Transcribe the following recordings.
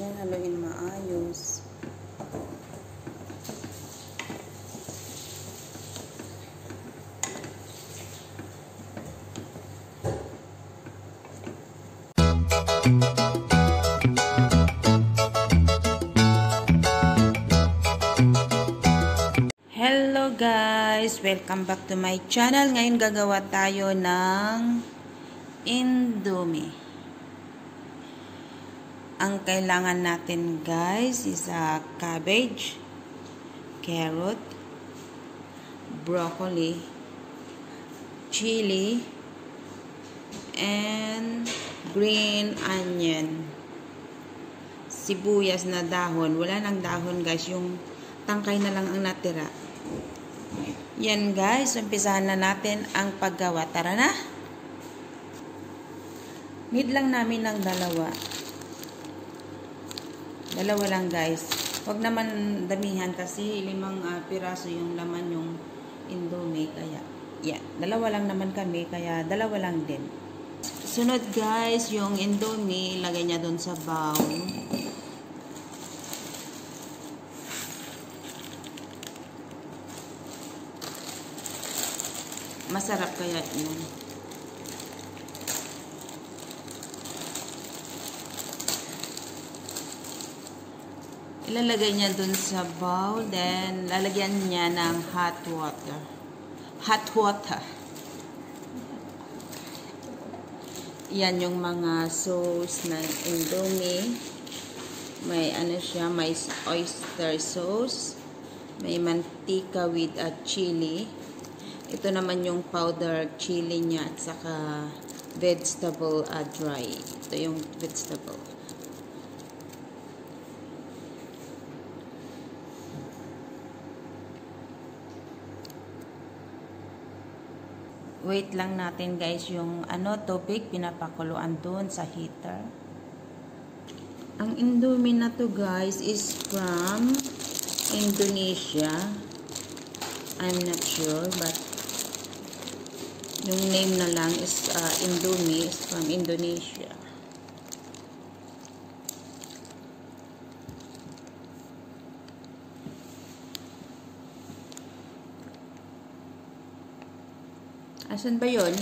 Yan, haluin maayos. Hello guys! Welcome back to my channel. Ngayon gagawa tayo ng Indomie. Ang kailangan natin guys is a cabbage, carrot, broccoli, chili, and green onion. Sibuyas na dahon. Wala nang dahon guys. Yung tangkay na lang ang natira. Yan guys, umpisahan na natin ang paggawa. Tara na! Need lang namin ng dalawa. Dalawa lang guys. Huwag naman damihan kasi limang uh, piraso yung laman yung indomie. Kaya, yan. Dalawa lang naman kami, kaya dalawa lang din. Sunod guys, yung indomie, ilagay niya doon sa bowl. Masarap kaya yun. Ilalagay niya dun sa bowl. Then, lalagyan niya ng hot water. Hot water. Yan yung mga sauce ng indomie. May ano siya, may oyster sauce. May mantika with a chili. Ito naman yung powder chili niya at saka vegetable uh, dry. Ito yung vegetable. Wait lang natin guys yung ano tubig pinapakuluan doon sa heater. Ang indomie na to guys is from Indonesia. I'm not sure but yung name na lang is uh, Indomie is from Indonesia. Asan ba yon?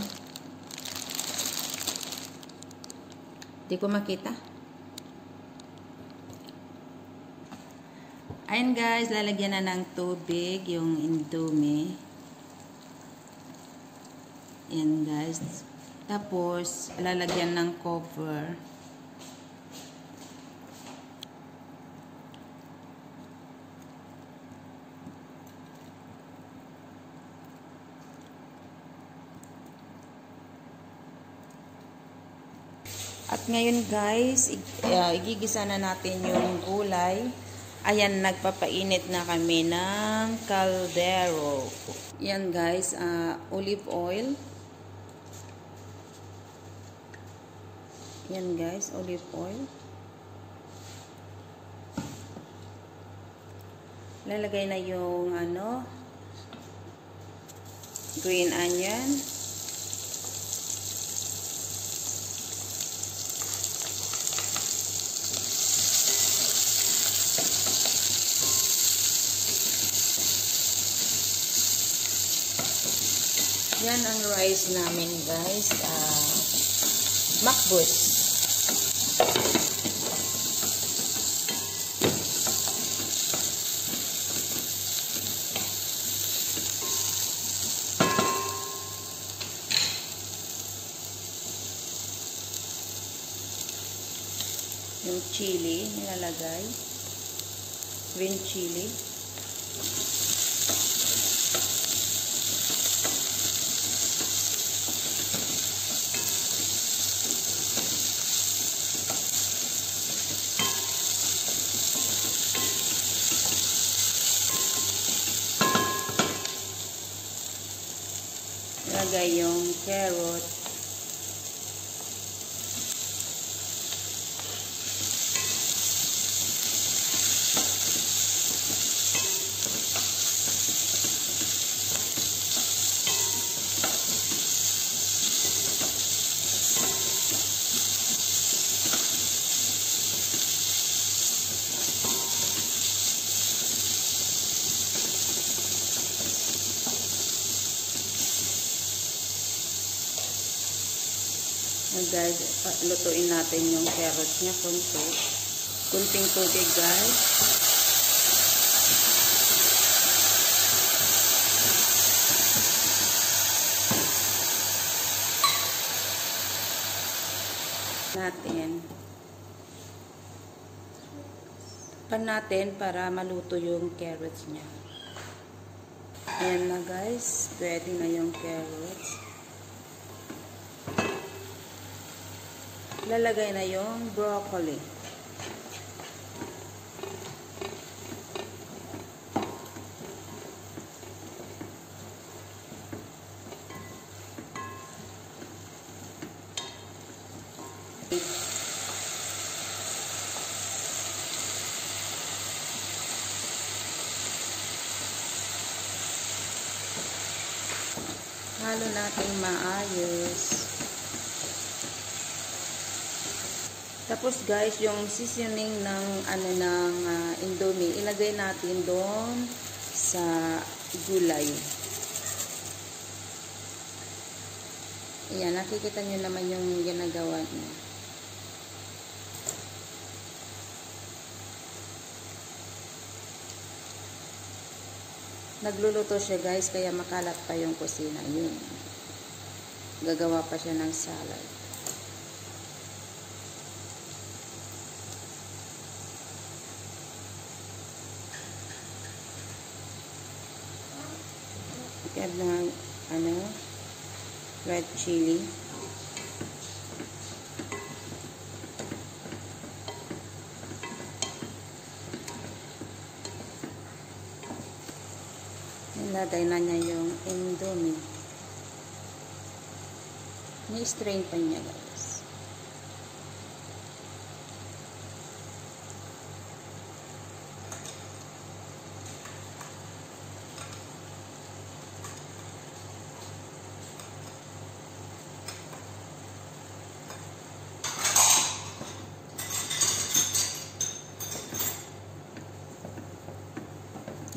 Hindi ko makita. Ayan guys, lalagyan na ng tubig yung indomie. Ayan guys. Tapos, lalagyan ng cover. Ngayon guys, uh, igigisa na natin yung gulay. Ayan, nagpapainit na kami ng caldero. Yan guys, uh, olive oil. Yan guys, olive oil. Lalagay na yung ano, green onion. Yan ang rice namin guys. Uh, makbus. Yung chili nilalagay. Green chili. Lagay yung carrot. Guys, ah, lutuin natin yung carrots niya kunti. Kunting tubig guys. natin pan natin para maluto yung carrots niya. Ayan na guys, ready na yung carrots. Lalagay na yung broccoli. Halo natin maayos. Tapos guys, yung seasoning ng ano ng uh, Indomie, ilagay natin doon sa gulay. Ayan, nakikita nyo naman yung ginagawa niya. Nagluluto siya guys, kaya makalat pa yung kusina. Yun. Gagawa pa siya ng salad. Add ng ano, red chili. Nilagay na niya yung indomie. Ni-strain pa niya guys.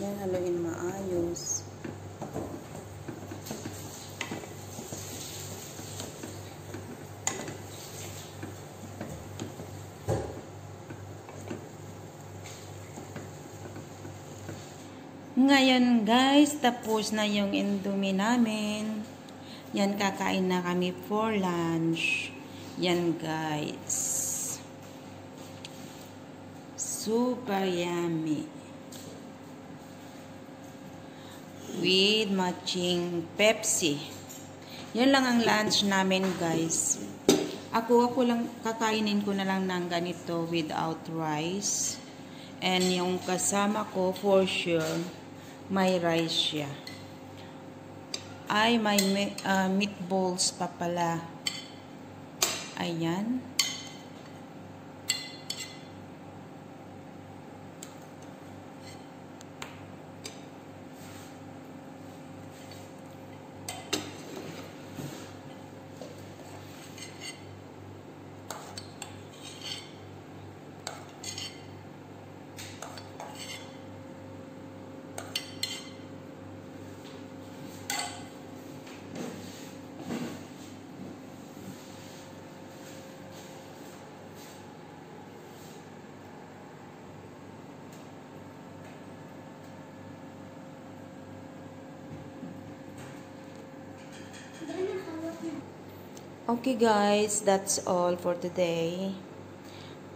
Yan, haluin maayos. Ngayon guys, tapos na yung indomie namin. Yan, kakain na kami for lunch. Yan guys. Super yummy. With matching Pepsi. Yan lang ang lunch namin, guys. Ako, ako lang, kakainin ko na lang ng ganito without rice. And yung kasama ko, for sure, may rice siya. Ay, may uh, meatballs pa pala. Ayan. Okay guys, that's all for today.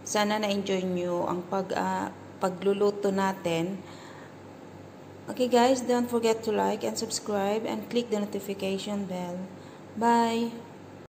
Sana na-enjoy nyo ang pag, uh, pagluluto natin. Okay guys, don't forget to like and subscribe and click the notification bell. Bye!